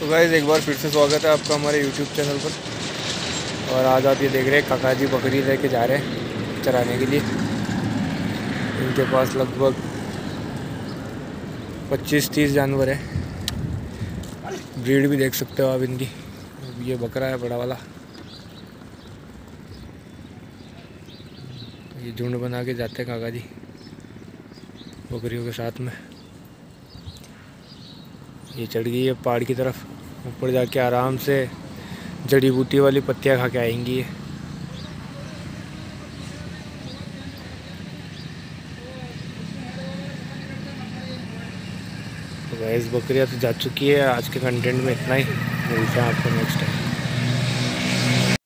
तो गाइज़ एक बार फिर से स्वागत है आपका हमारे यूट्यूब चैनल पर। और आज आप ये देख रहे हैं काका जी बकरी लेके जा रहे हैं चराने के लिए। इनके पास लगभग 25-30 जानवर है। ब्रीड भी देख सकते हो आप इनकी। ये बकरा है, बड़ा वाला। ये झुंड बना के जाते हैं काका जी बकरियों के साथ में। ये चढ़ गई है पहाड़ की तरफ़। ऊपर जाके आराम से जड़ी बूटी वाली पत्तियाँ खा के आएँगी ये। तो गैस बकरियाँ तो जा चुकी है, आज के कंटेंट में इतना ही। मिलते हैं आपको नेक्स्ट टाइम